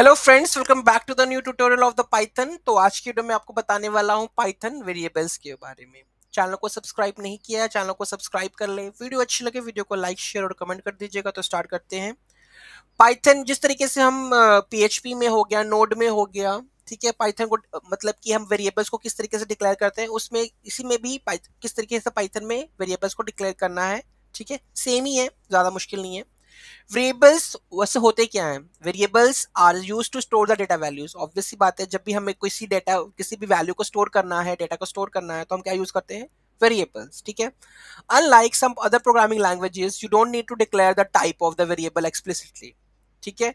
Hello friends welcome back to the new tutorial of the Python तो आज की video में आपको बताने वाला हूँ पाइथन वेरिएबल्स के बारे में। चैनल को सब्सक्राइब नहीं किया है चैनल को सब्सक्राइब कर ले। वीडियो अच्छी लगे वीडियो को लाइक शेयर और कमेंट कर दीजिएगा तो स्टार्ट करते हैं। पाइथन जिस तरीके से हम पीएचपी में हो गया नोड में हो गया, ठीक है? पाइथन को मतलब कि हम वेरिएबल्स को किस तरीके से डिक्लेयर करते हैं, उसमें, इसी में भी किस तरीके से पाइथन में वेरिएबल्स को डिक्लेयर करना है, ठीक है? सेम ही है, ज़्यादा मुश्किल नहीं है। वेरिएबल्स वैसे होते क्या हैं? Variables are use to store the data values obviously बात है, जब भी हमें किसी डेटा किसी भी वैल्यू को स्टोर करना है डेटा को स्टोर करना है तो हम क्या यूज़ करते हैं? वेरिएबल्स ठीक है? Unlike some other programming languages you don't need to declare the type of the variable explicitly ठीक है?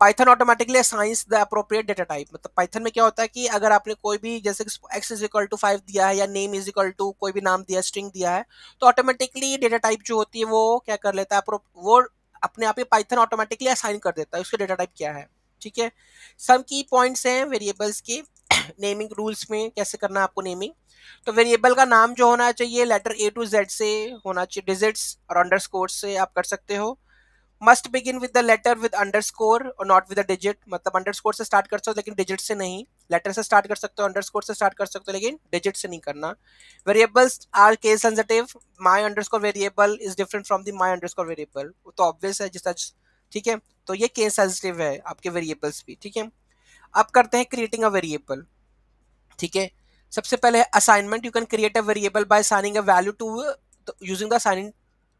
Python automatically assigns the appropriate data type मतलब पाइथन में क्या होता है कि अगर आपने कोई भी, जैसे x is equal to five दिया है या नेम इज़ इक्वल टू कोई भी नाम दिया स्ट्रिंग दिया है तो ऑटोमेटिकली डेटा टाइप जो होती है, वो क्या कर लेता है वो अपने आप ही पाइथन ऑटोमेटिकली असाइन कर देता है, उसका डेटा टाइप क्या है, ठीक है? सम की पॉइंट्स हैं वेरिएबल्स के नेमिंग रूल्स में कैसे करना है आपको नेमिंग तो वेरिएबल का नाम जो होना चाहिए लेटर ए टू जेड से होना चाहिए डिजिट्स और अंडरस्कोर से आप कर सकते हो। Must begin with the letter with underscore और नॉट विद डिजिट मतलब अंडरस्कोर से स्टार्ट कर सकते हो, लेकिन डिजिट से नहीं। लेटर से स्टार्ट कर सकते हो अंडरस्कोर से स्टार्ट कर सकते हो, लेकिन डिजिट से नहीं करना। Variables are case sensitive my underscore variable is different from the my underscore variable तो ऑब्वियस है जिस ठीक है? तो ये केस सेंसिटिव है आपके वेरिएबल्स भी, ठीक है? अब करते हैं क्रिएटिंग अ वेरिएबल ठीक है? सबसे पहले assignment you can create a variable by signing a value to using the assigning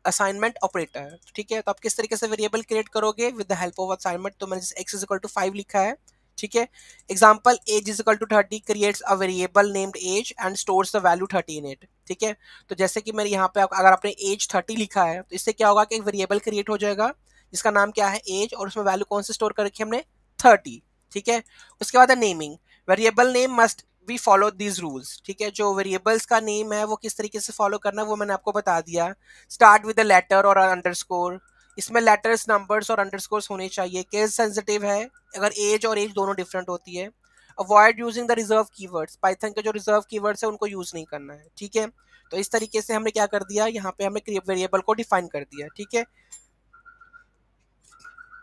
assignment operator ठीक है? तो आप किस तरीके से वेरिएबल क्रिएट करोगे? With the help of assignment तो मैंने x is equal to five लिखा है। ठीक है? Example age is equal to thirty creates a variable named age and stores the value thirty in it ठीक है? तो जैसे कि मैंने यहाँ पे अगर आपने एज थर्टी लिखा है तो इससे क्या होगा कि एक वेरिएबल क्रिएट हो जाएगा, जिसका नाम क्या है एज और उसमें वैल्यू कौन से स्टोर कर रखी है हमने? थर्टी ठीक है? उसके बाद है naming variable name must we follow these rules ठीक है? जो वेरिएबल्स का नेम है, वो किस तरीके से फॉलो करना है, वो मैंने आपको बता दिया। स्टार्ट विद लेटर और अंडरस्कोर इसमें लेटर्स नंबर्स और अंडरस्कोर्स होने चाहिए। केस सेंसिटिव है। अगर एज और एज दोनों डिफरेंट होती है avoid using the reserved keywords Python के जो रिज़र्व कीवर्ड्स है, उनको यूज़ नहीं करना है। ठीक है? तो इस तरीके से हमने क्या कर दिया? यहाँ पे हमने वेरिएबल को डिफाइन कर दिया। ठीक है?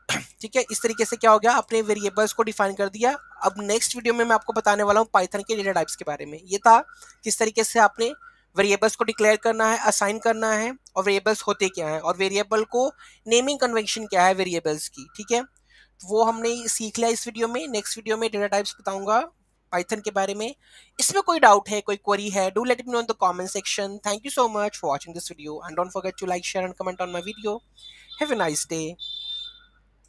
ठीक है, इस तरीके से क्या हो गया, अपने वेरिएबल्स को डिफाइन कर दिया। अब नेक्स्ट वीडियो में मैं आपको बताने वाला हूँ पाइथन के डेटा टाइप्स के बारे में। ये था किस तरीके से आपने वेरिएबल्स को डिक्लेयर करना है असाइन करना है और वेरिएबल्स होते क्या है और वेरिएबल को नेमिंग कन्वेंशन क्या है वेरिएबल्स की, ठीक है? वो हमने सीख लिया इस वीडियो में। नेक्स्ट वीडियो में डेटा टाइप्स बताऊँगा पाइथन के बारे में। इसमें कोई डाउट है, कोई क्वेरी है do let me know in the comment section thank you so much for watching this video and don't forget to like share and comment on my video have a nice day